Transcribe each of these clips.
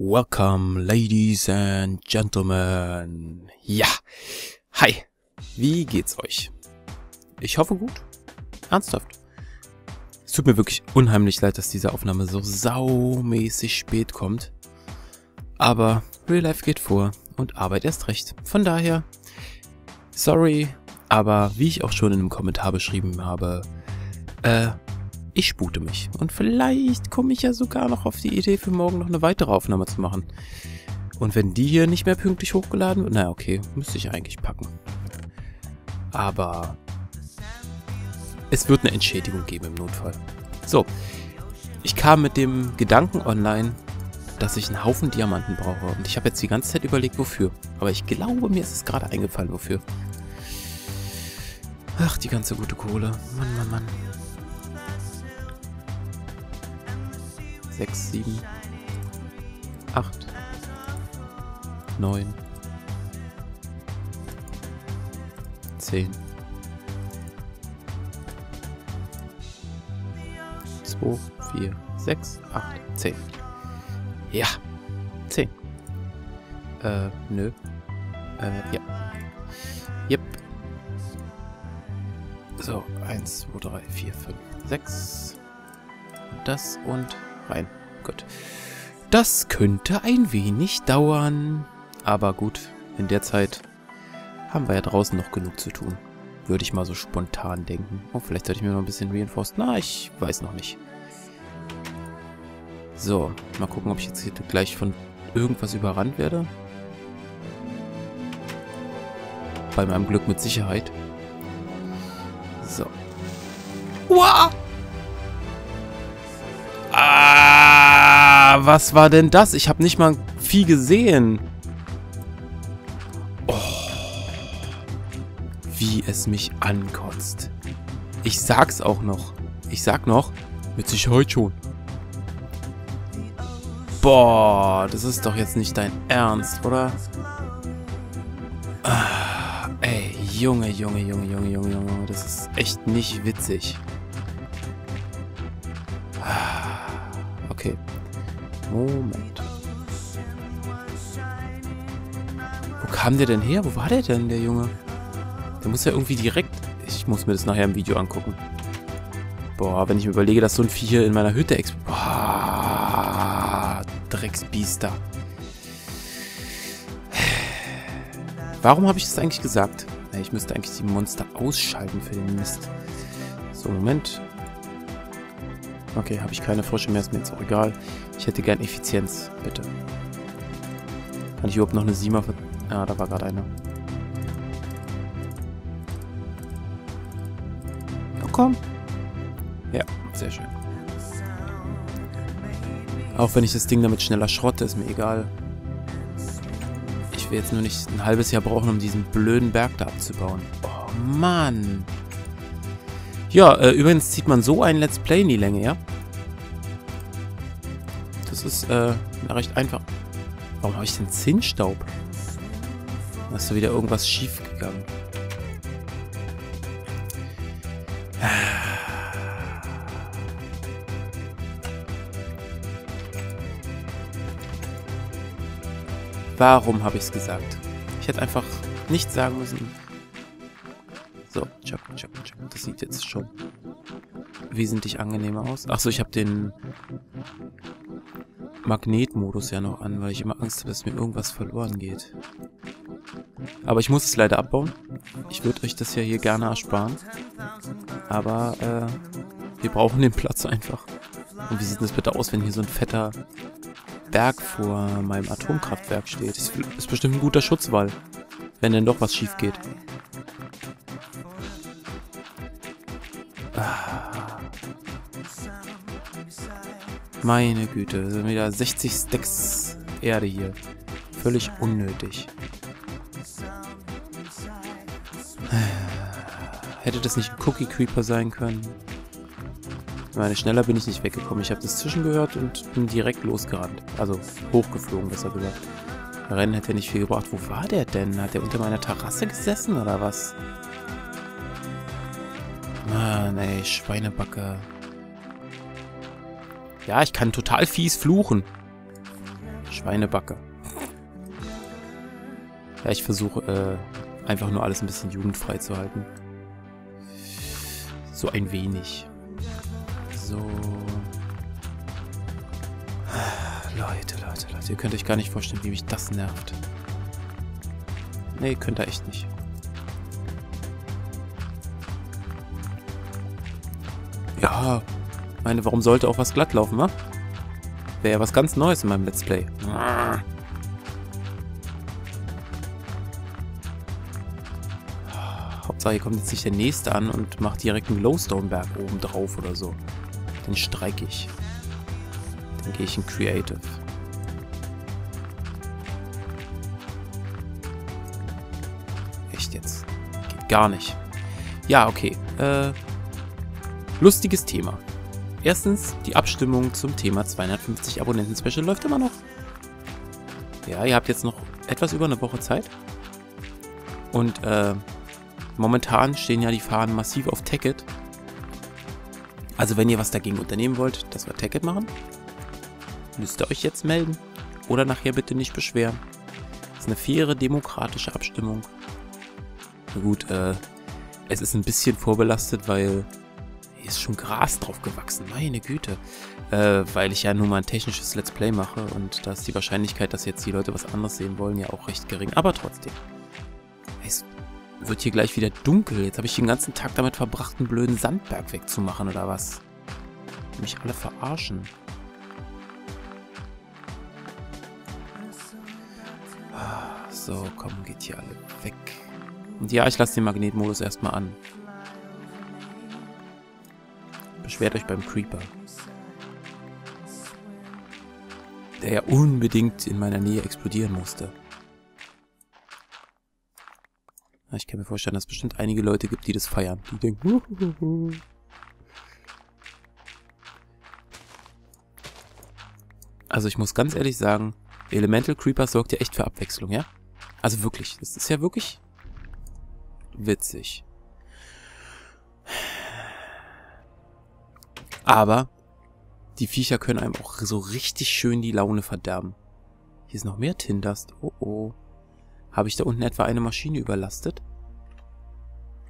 Welcome, ladies and gentlemen. Ja, hi. Wie geht's euch? Ich hoffe gut. Ernsthaft. Es tut mir wirklich unheimlich leid, dass diese Aufnahme so saumäßig spät kommt. Aber Real Life geht vor und Arbeit erst recht. Von daher, sorry, aber wie ich auch schon in einem Kommentar beschrieben habe, äh, ich spute mich. Und vielleicht komme ich ja sogar noch auf die Idee, für morgen noch eine weitere Aufnahme zu machen. Und wenn die hier nicht mehr pünktlich hochgeladen wird, naja, okay, müsste ich eigentlich packen. Aber es wird eine Entschädigung geben im Notfall. So, ich kam mit dem Gedanken online, dass ich einen Haufen Diamanten brauche. Und ich habe jetzt die ganze Zeit überlegt, wofür. Aber ich glaube, mir ist es gerade eingefallen, wofür. Ach, die ganze gute Kohle. Mann, Mann, Mann. 6, 7, 8, 9, 10, 2, 4, 6, 8, 10. Ja, 10. Äh, nö. Äh, ja. Yep. So, 1, 2, 3, 4, 5, 6. Das und rein. Gut. Das könnte ein wenig dauern. Aber gut, in der Zeit haben wir ja draußen noch genug zu tun. Würde ich mal so spontan denken. Oh, vielleicht sollte ich mir noch ein bisschen reinforced. Na, ich weiß noch nicht. So, mal gucken, ob ich jetzt hier gleich von irgendwas überrannt werde. Bei meinem Glück mit Sicherheit. So. Uah! Was war denn das? Ich habe nicht mal Vieh gesehen. Oh, wie es mich ankotzt. Ich sag's auch noch. Ich sag noch, mit Sicherheit schon. Boah, das ist doch jetzt nicht dein Ernst, oder? Ah, ey, Junge, Junge, Junge, Junge, Junge, Junge, das ist echt nicht witzig. Okay. Moment. Wo kam der denn her? Wo war der denn, der Junge? Der muss ja irgendwie direkt... Ich muss mir das nachher im Video angucken. Boah, wenn ich mir überlege, dass so ein Vieh hier in meiner Hütte explodiert. Boah, Drecksbiester. Warum habe ich das eigentlich gesagt? Ich müsste eigentlich die Monster ausschalten für den Mist. So, Moment. Okay, habe ich keine Frische mehr, ist mir jetzt auch egal. Ich hätte gern Effizienz, bitte. Kann ich überhaupt noch eine Siemer ver... Ah, da war gerade eine. Oh, komm. Ja, sehr schön. Auch wenn ich das Ding damit schneller schrotte, ist mir egal. Ich will jetzt nur nicht ein halbes Jahr brauchen, um diesen blöden Berg da abzubauen. Oh, Mann. Ja, äh, übrigens zieht man so ein Let's Play in die Länge, ja? Das ist äh, recht einfach. Warum habe ich denn Zinnstaub? Da ist wieder irgendwas schief gegangen. Warum habe ich es gesagt? Ich hätte einfach nicht sagen müssen, so, tschak, tschak, tschak. Das sieht jetzt schon wesentlich angenehmer aus. Achso, ich habe den Magnetmodus ja noch an, weil ich immer Angst habe, dass mir irgendwas verloren geht. Aber ich muss es leider abbauen. Ich würde euch das ja hier gerne ersparen. Aber äh, wir brauchen den Platz einfach. Und wie sieht das bitte aus, wenn hier so ein fetter Berg vor meinem Atomkraftwerk steht? Das ist bestimmt ein guter Schutzwall, wenn denn doch was schief geht. Meine Güte, sind wieder 60 Stacks Erde hier. Völlig unnötig. Hätte das nicht ein Cookie Creeper sein können? Ich meine, schneller bin ich nicht weggekommen. Ich habe das Zischen gehört und bin direkt losgerannt. Also hochgeflogen, besser gesagt. Rennen hätte nicht viel gebracht. Wo war der denn? Hat der unter meiner Terrasse gesessen oder was? Mann, ey, Schweinebacke. Ja, ich kann total fies fluchen. Schweinebacke. Ja, ich versuche äh, einfach nur alles ein bisschen jugendfrei zu halten. So ein wenig. So. Leute, Leute, Leute. Ihr könnt euch gar nicht vorstellen, wie mich das nervt. Nee, könnt ihr echt nicht. Ja, meine, warum sollte auch was glatt laufen, wa? Wäre ja was ganz Neues in meinem Let's Play. Hauptsache, hier kommt jetzt nicht der Nächste an und macht direkt einen Glowstone-Berg oben drauf oder so. Den streike ich. Dann gehe ich in Creative. Echt jetzt? Geht gar nicht. Ja, okay. Äh, lustiges Thema. Erstens, die Abstimmung zum Thema 250 Abonnenten-Special läuft immer noch. Ja, ihr habt jetzt noch etwas über eine Woche Zeit. Und äh, momentan stehen ja die Fahnen massiv auf Tacket. Also wenn ihr was dagegen unternehmen wollt, dass wir Tacket machen, müsst ihr euch jetzt melden. Oder nachher bitte nicht beschweren. Das ist eine faire, demokratische Abstimmung. Na gut, äh, es ist ein bisschen vorbelastet, weil ist schon Gras drauf gewachsen. Meine Güte. Äh, weil ich ja nur mal ein technisches Let's Play mache und da ist die Wahrscheinlichkeit, dass jetzt die Leute was anderes sehen wollen, ja auch recht gering. Aber trotzdem. Es wird hier gleich wieder dunkel. Jetzt habe ich den ganzen Tag damit verbracht, einen blöden Sandberg wegzumachen oder was? Mich alle verarschen. So, komm, geht hier alle weg. Und ja, ich lasse den Magnetmodus erstmal an. Beschwert euch beim Creeper. Der ja unbedingt in meiner Nähe explodieren musste. Ich kann mir vorstellen, dass es bestimmt einige Leute gibt, die das feiern. Die denken, Huhuhu. Also ich muss ganz ehrlich sagen, Elemental Creeper sorgt ja echt für Abwechslung, ja? Also wirklich, das ist ja wirklich witzig. Aber die Viecher können einem auch so richtig schön die Laune verderben. Hier ist noch mehr Tindast. Oh oh. Habe ich da unten etwa eine Maschine überlastet?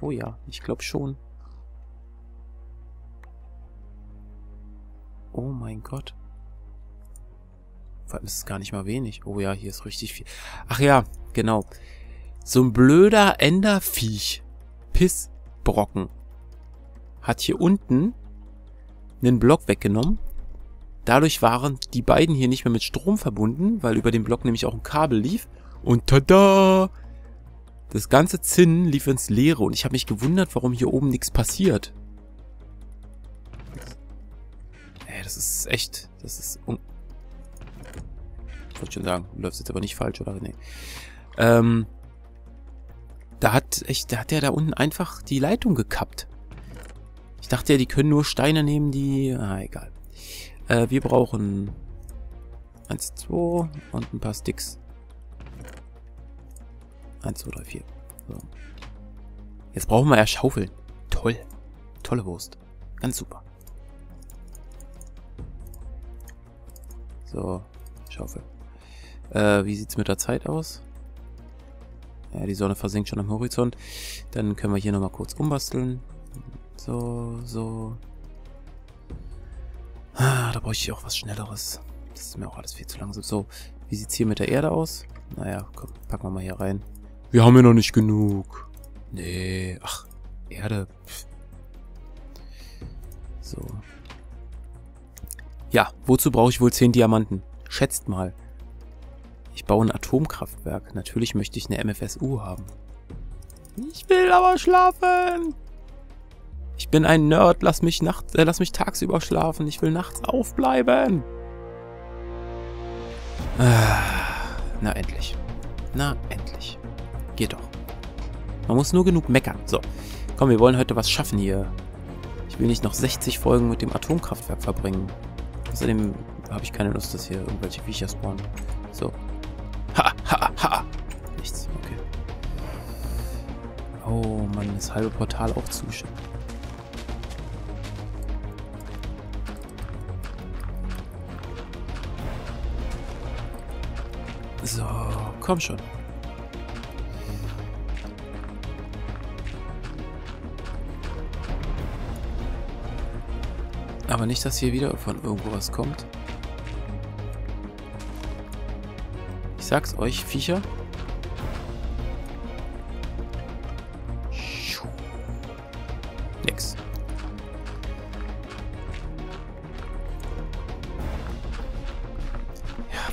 Oh ja, ich glaube schon. Oh mein Gott. Vor allem ist es gar nicht mal wenig. Oh ja, hier ist richtig viel. Ach ja, genau. So ein blöder Enderviech. Pissbrocken. Hat hier unten einen Block weggenommen. Dadurch waren die beiden hier nicht mehr mit Strom verbunden, weil über den Block nämlich auch ein Kabel lief. Und tada! Das ganze Zinn lief ins Leere und ich habe mich gewundert, warum hier oben nichts passiert. Ey, das ist echt, das ist un ich wollte schon sagen, läuft jetzt aber nicht falsch, oder? Nee. Ähm, da hat echt, da hat der da unten einfach die Leitung gekappt. Ich dachte ja, die können nur Steine nehmen, die... Ah, egal. Äh, wir brauchen... Eins, zwei und ein paar Sticks. Eins, zwei, drei, vier. So. Jetzt brauchen wir ja Schaufeln. Toll. Tolle Wurst. Ganz super. So, Schaufel. Äh, wie sieht's mit der Zeit aus? Ja, die Sonne versinkt schon am Horizont. Dann können wir hier nochmal kurz umbasteln. So, so. Ah, da bräuchte ich auch was Schnelleres. Das ist mir auch alles viel zu langsam. So, wie sieht's hier mit der Erde aus? Naja, komm, packen wir mal hier rein. Wir haben ja noch nicht genug. Nee, ach, Erde. Pff. So. Ja, wozu brauche ich wohl 10 Diamanten? Schätzt mal. Ich baue ein Atomkraftwerk. Natürlich möchte ich eine MFSU haben. Ich will aber schlafen. Ich bin ein Nerd. Lass mich, nachts, äh, lass mich tagsüber schlafen. Ich will nachts aufbleiben. Ah, na endlich. Na endlich. Geht doch. Man muss nur genug meckern. So. Komm, wir wollen heute was schaffen hier. Ich will nicht noch 60 Folgen mit dem Atomkraftwerk verbringen. Außerdem habe ich keine Lust, dass hier irgendwelche Viecher spawnen. So. Ha, ha, ha. Nichts, okay. Oh Mann, das halbe Portal auch zuschicken. So, komm schon. Aber nicht, dass hier wieder von irgendwo was kommt. Ich sag's euch, Viecher.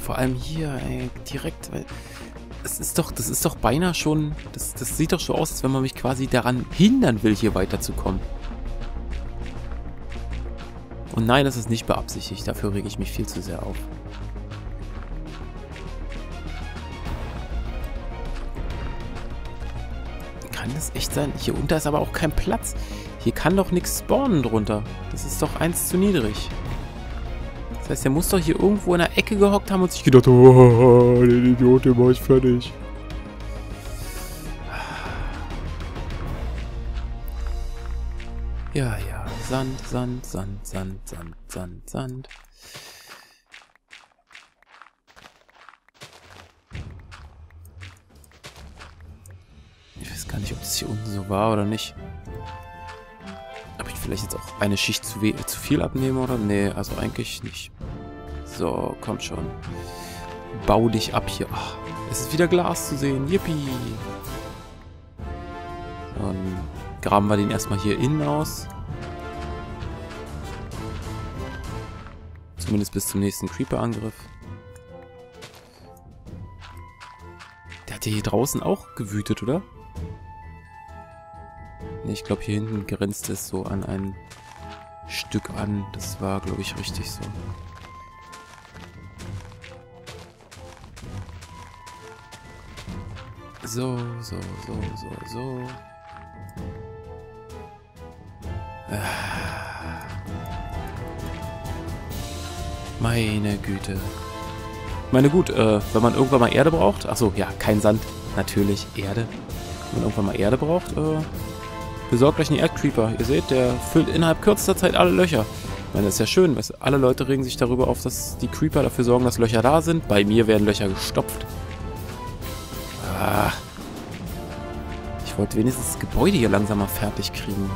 Vor allem hier, ey, direkt, weil es ist doch, das ist doch beinahe schon, das, das sieht doch so aus, als wenn man mich quasi daran hindern will, hier weiterzukommen. Und nein, das ist nicht beabsichtigt. Dafür rege ich mich viel zu sehr auf. Kann das echt sein? Hier unter ist aber auch kein Platz. Hier kann doch nichts spawnen drunter. Das ist doch eins zu niedrig. Das heißt, der muss doch hier irgendwo in der Ecke gehockt haben und sich gedacht, oh, den Idiot, den mach ich fertig. Ja, ja. Sand, Sand, Sand, Sand, Sand, Sand, Sand. Ich weiß gar nicht, ob das hier unten so war oder nicht. Vielleicht jetzt auch eine Schicht zu, zu viel abnehme oder? Nee, also eigentlich nicht. So, kommt schon. Bau dich ab hier. Ach, es ist wieder Glas zu sehen. Yippie. Dann graben wir den erstmal hier innen aus. Zumindest bis zum nächsten Creeper-Angriff. Der hat ja hier draußen auch gewütet, oder? Ich glaube hier hinten grenzt es so an ein Stück an. Das war, glaube ich, richtig so. So, so, so, so, so. Ah. Meine Güte. Meine gut, äh, wenn man irgendwann mal Erde braucht, achso, ja, kein Sand, natürlich Erde. Wenn man irgendwann mal Erde braucht, äh, besorgt euch einen Erdcreeper. Ihr seht, der füllt innerhalb kürzester Zeit alle Löcher. Ich meine, das ist ja schön, weißt, alle Leute regen sich darüber auf, dass die Creeper dafür sorgen, dass Löcher da sind. Bei mir werden Löcher gestopft. Ah. Ich wollte wenigstens das Gebäude hier langsam mal fertig kriegen.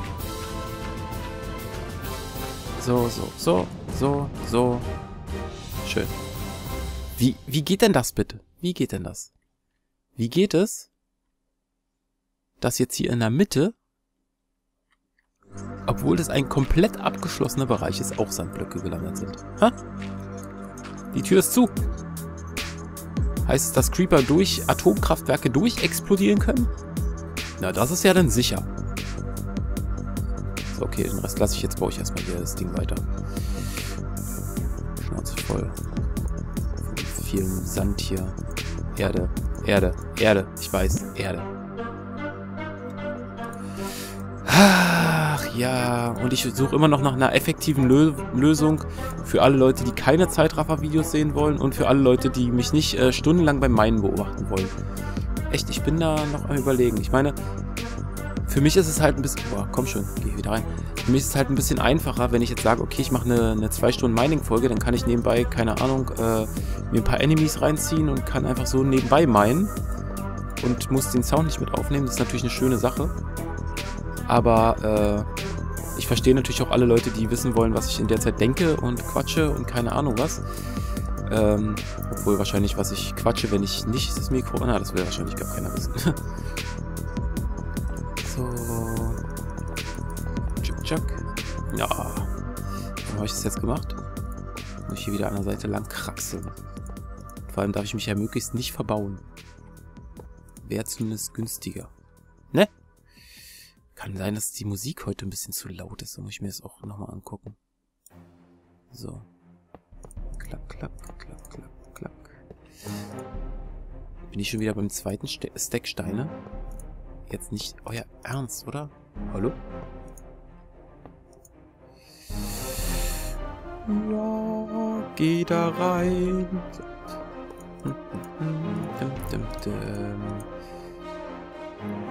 So, so, so, so, so, Schön. Wie, wie geht denn das bitte? Wie geht denn das? Wie geht es, dass jetzt hier in der Mitte, obwohl das ein komplett abgeschlossener Bereich ist, auch Sandblöcke gelandet sind? Ha? Die Tür ist zu. Heißt es, dass Creeper durch Atomkraftwerke durchexplodieren können? Na, das ist ja dann sicher. So, okay, den Rest lasse ich jetzt, baue ich erstmal hier das Ding weiter. Schnauze voll. Viel Sand hier. Erde, Erde, Erde. Ich weiß, Erde. Ja, und ich suche immer noch nach einer effektiven Lö Lösung für alle Leute, die keine Zeitraffer-Videos sehen wollen und für alle Leute, die mich nicht äh, stundenlang beim Meinen beobachten wollen. Echt, ich bin da noch am überlegen. Ich meine, für mich ist es halt ein bisschen... Boah, komm schon, geh wieder rein. Für mich ist es halt ein bisschen einfacher, wenn ich jetzt sage, okay, ich mache eine, eine 2 Stunden Mining-Folge, dann kann ich nebenbei, keine Ahnung, äh, mir ein paar Enemies reinziehen und kann einfach so nebenbei minen und muss den Sound nicht mit aufnehmen. Das ist natürlich eine schöne Sache. Aber äh, ich verstehe natürlich auch alle Leute, die wissen wollen, was ich in der Zeit denke und quatsche und keine Ahnung was. Ähm, obwohl wahrscheinlich, was ich quatsche, wenn ich nicht das Mikro... Na, das will wahrscheinlich gar keiner wissen. Chuck. Ja. Warum habe ich das jetzt gemacht? Muss ich hier wieder an der Seite lang kraxeln. Vor allem darf ich mich ja möglichst nicht verbauen. Wäre zumindest günstiger. Ne? Kann sein, dass die Musik heute ein bisschen zu laut ist. Da muss ich mir das auch nochmal angucken. So. Klack, klack, klack, klack, klack. Bin ich schon wieder beim zweiten Ste Stack Steine? Jetzt nicht euer Ernst, oder? Hallo? Ja, geh da rein.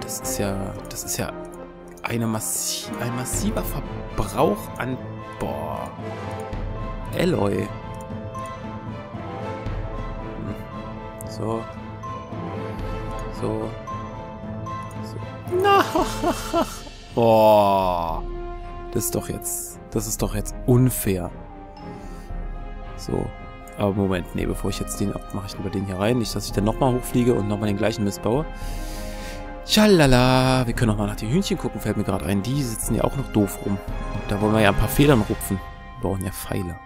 Das ist ja, das ist ja eine massi ein massiver Verbrauch an, boah, Alloy. Hm. So. So. So. Na, Boah. Das ist doch jetzt, das ist doch jetzt unfair. So. Aber Moment, nee, bevor ich jetzt den ab, ich lieber den hier rein. Nicht, dass ich dann nochmal hochfliege und nochmal den gleichen Mist baue. Schalala. Wir können nochmal nach den Hühnchen gucken, fällt mir gerade ein. Die sitzen ja auch noch doof rum. Und da wollen wir ja ein paar Federn rupfen. Wir brauchen ja Pfeile.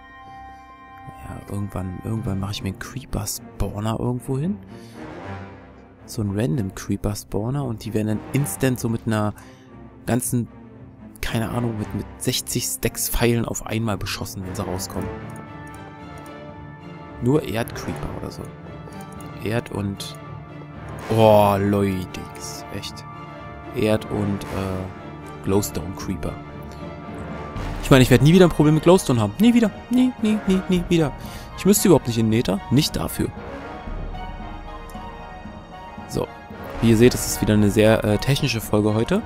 Ja, irgendwann, irgendwann mache ich mir einen Creeper-Spawner irgendwo hin. So ein random Creeper-Spawner und die werden dann instant so mit einer ganzen, keine Ahnung, mit, mit 60 Stacks Pfeilen auf einmal beschossen, wenn sie rauskommen. Nur Erdcreeper oder so. Erd und... Oh, Leutix. Echt. Erd und äh, Glowstone Creeper. Ich meine, ich werde nie wieder ein Problem mit Glowstone haben. Nie wieder. Nie, nie, nie, nie wieder. Ich müsste überhaupt nicht in Nether. Nicht dafür. So. Wie ihr seht, es ist wieder eine sehr äh, technische Folge heute.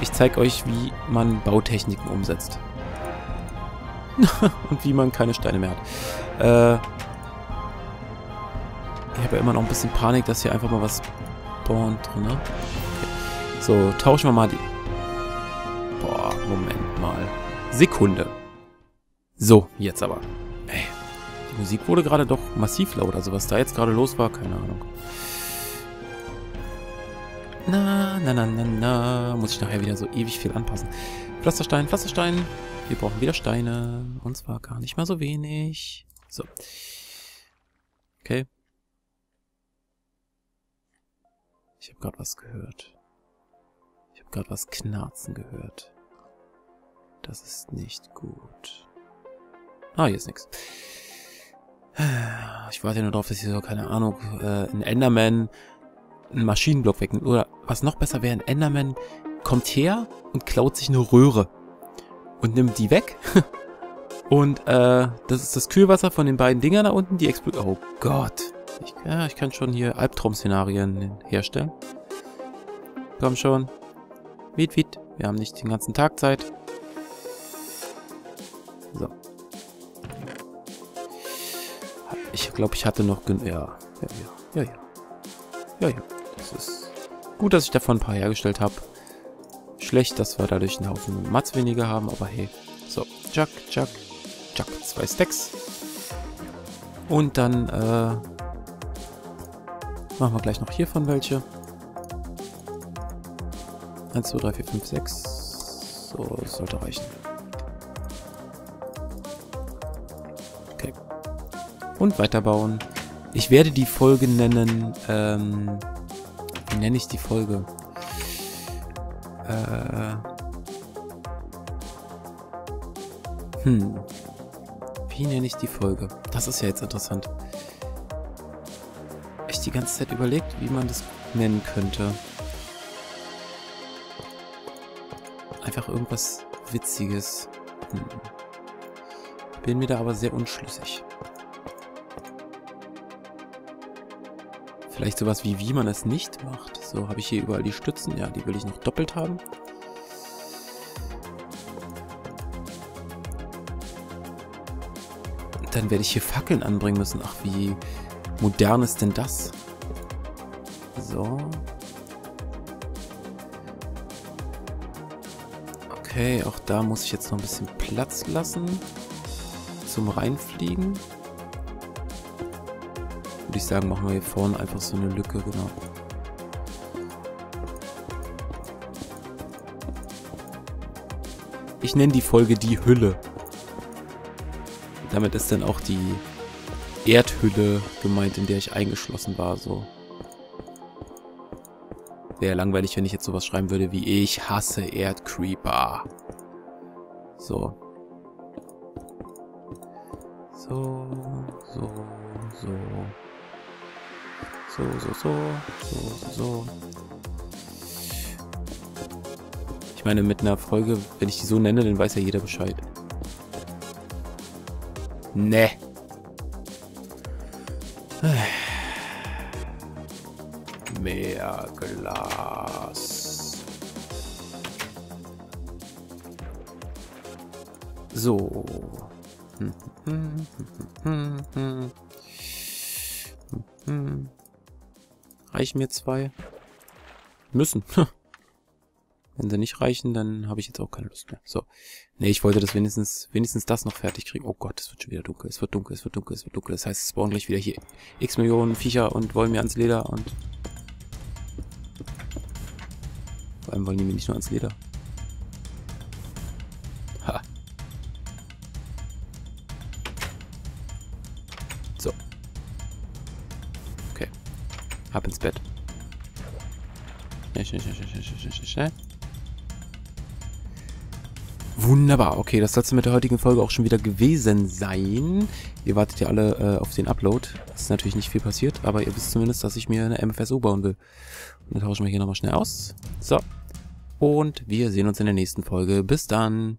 Ich zeige euch, wie man Bautechniken umsetzt. Und wie man keine Steine mehr hat. Äh, ich habe ja immer noch ein bisschen Panik, dass hier einfach mal was spawnt drin, ne? Okay. So, tauschen wir mal die... Boah, Moment mal. Sekunde. So, jetzt aber. Ey, die Musik wurde gerade doch massiv laut. Also was da jetzt gerade los war, keine Ahnung. Na, na, na, na, na. Muss ich nachher wieder so ewig viel anpassen. Pflasterstein, Pflasterstein. Wir brauchen wieder Steine. Und zwar gar nicht mal so wenig. So. Okay. Ich habe gerade was gehört. Ich habe gerade was knarzen gehört. Das ist nicht gut. Ah, hier ist nichts. Ich warte nur darauf, dass hier so, keine Ahnung, äh, ein Enderman einen Maschinenblock wegnimmt. Oder was noch besser wäre, ein Enderman kommt her und klaut sich eine Röhre. Und nimmt die weg. und äh, das ist das Kühlwasser von den beiden Dingern da unten, die explodieren. Oh Gott. Ich, ja, ich kann schon hier Albtraum-Szenarien herstellen. Komm schon. Wied, wied. Wir haben nicht den ganzen Tag Zeit. So. Ich glaube, ich hatte noch... Ja, ja, ja, ja, ja. Ja, ja. Das ist gut, dass ich davon ein paar hergestellt habe. Schlecht, dass wir dadurch einen Haufen Mats weniger haben, aber hey. So, Chuck, Chuck, Chuck. Zwei Stacks. Und dann, äh, machen wir gleich noch hiervon welche. 1, 2, 3, 4, 5, 6. So, sollte reichen. Okay. Und weiterbauen. Ich werde die Folge nennen, ähm, wie nenne ich die Folge? Äh, hm. Wie nenne ich die Folge? Das ist ja jetzt interessant. Die ganze Zeit überlegt, wie man das nennen könnte. Einfach irgendwas Witziges. Hm. Bin mir da aber sehr unschlüssig. Vielleicht sowas wie, wie man es nicht macht. So, habe ich hier überall die Stützen. Ja, die will ich noch doppelt haben. Dann werde ich hier Fackeln anbringen müssen. Ach, wie modern ist denn das? So. Okay, auch da muss ich jetzt noch ein bisschen Platz lassen zum Reinfliegen. Würde ich sagen, machen wir hier vorne einfach so eine Lücke, genau. Ich nenne die Folge die Hülle. Damit ist dann auch die Erdhülle gemeint, in der ich eingeschlossen war, so. Wäre langweilig, wenn ich jetzt sowas schreiben würde wie Ich hasse Erdcreeper. So. So, so, so. So, so, so, so, so. Ich meine, mit einer Folge, wenn ich die so nenne, dann weiß ja jeder Bescheid. Ne. Mehr Glas. So. Hm. Reichen mir zwei? Müssen. Wenn sie nicht reichen, dann habe ich jetzt auch keine Lust mehr. So. Nee, ich wollte das wenigstens, wenigstens das noch fertig kriegen. Oh Gott, es wird schon wieder dunkel. Es wird dunkel, es wird dunkel, es wird dunkel. Das heißt, es spawnen gleich wieder hier x Millionen Viecher und wollen mir ans Leder und... Vor allem wollen die mir nicht nur ans Leder. Ha. So. Okay. Ab ins Bett. Schnell, schnell, schnell, schnell, schnell, schnell, schnell. Wunderbar, okay, das soll es mit der heutigen Folge auch schon wieder gewesen sein. Ihr wartet ja alle äh, auf den Upload. Es ist natürlich nicht viel passiert, aber ihr wisst zumindest, dass ich mir eine MFSO bauen will. Und dann tauschen wir hier nochmal schnell aus. So. Und wir sehen uns in der nächsten Folge. Bis dann.